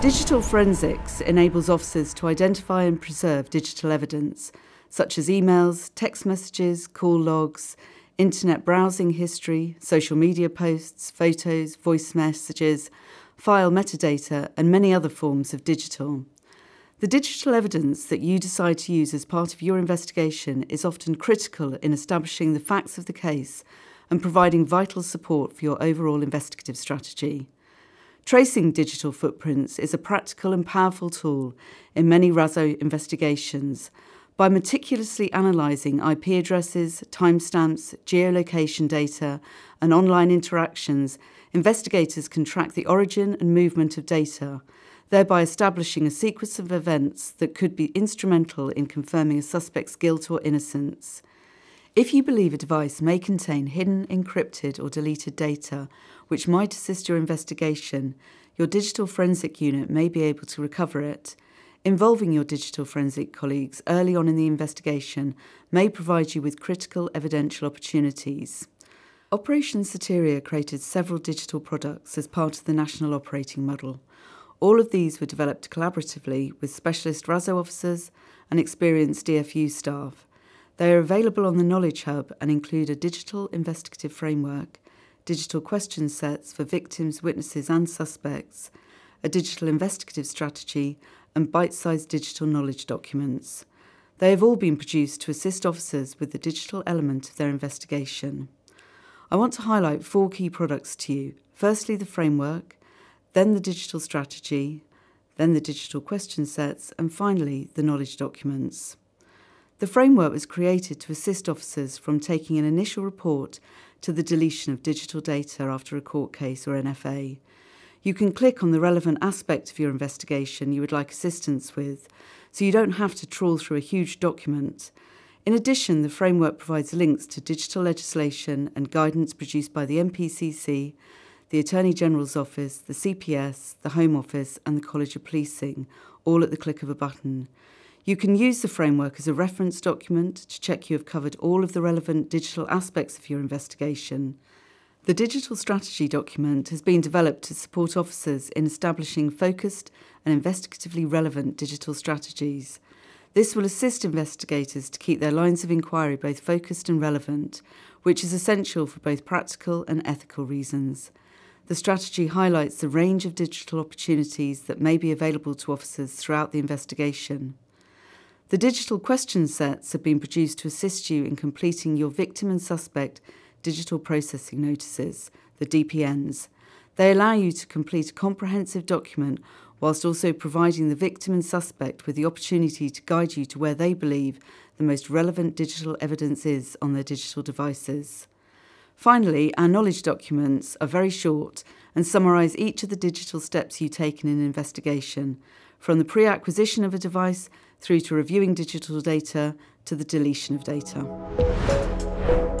Digital forensics enables officers to identify and preserve digital evidence, such as emails, text messages, call logs, internet browsing history, social media posts, photos, voice messages, file metadata, and many other forms of digital. The digital evidence that you decide to use as part of your investigation is often critical in establishing the facts of the case and providing vital support for your overall investigative strategy. Tracing digital footprints is a practical and powerful tool in many RASO investigations. By meticulously analysing IP addresses, timestamps, geolocation data, and online interactions, investigators can track the origin and movement of data thereby establishing a sequence of events that could be instrumental in confirming a suspect's guilt or innocence. If you believe a device may contain hidden, encrypted, or deleted data which might assist your investigation, your digital forensic unit may be able to recover it. Involving your digital forensic colleagues early on in the investigation may provide you with critical evidential opportunities. Operation Soteria created several digital products as part of the national operating model. All of these were developed collaboratively with specialist RASO officers and experienced DFU staff. They are available on the Knowledge Hub and include a digital investigative framework, digital question sets for victims, witnesses, and suspects, a digital investigative strategy, and bite sized digital knowledge documents. They have all been produced to assist officers with the digital element of their investigation. I want to highlight four key products to you. Firstly, the framework, then the digital strategy, then the digital question sets, and finally the knowledge documents. The framework was created to assist officers from taking an initial report to the deletion of digital data after a court case or NFA. You can click on the relevant aspect of your investigation you would like assistance with, so you don't have to trawl through a huge document. In addition, the framework provides links to digital legislation and guidance produced by the MPCC, the Attorney General's Office, the CPS, the Home Office, and the College of Policing, all at the click of a button. You can use the framework as a reference document to check you have covered all of the relevant digital aspects of your investigation. The digital strategy document has been developed to support officers in establishing focused and investigatively relevant digital strategies. This will assist investigators to keep their lines of inquiry both focused and relevant, which is essential for both practical and ethical reasons. The strategy highlights the range of digital opportunities that may be available to officers throughout the investigation. The digital question sets have been produced to assist you in completing your victim and suspect digital processing notices, the DPNs. They allow you to complete a comprehensive document whilst also providing the victim and suspect with the opportunity to guide you to where they believe the most relevant digital evidence is on their digital devices. Finally, our knowledge documents are very short and summarise each of the digital steps you take in an investigation, from the pre acquisition of a device through to reviewing digital data to the deletion of data.